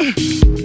Mm-hmm.